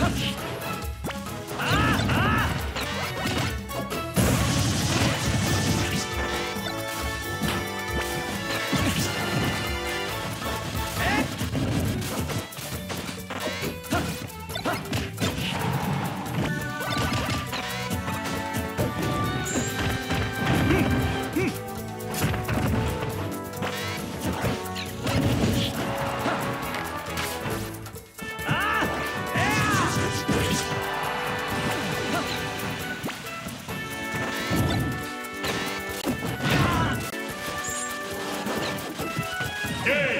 Hush! game.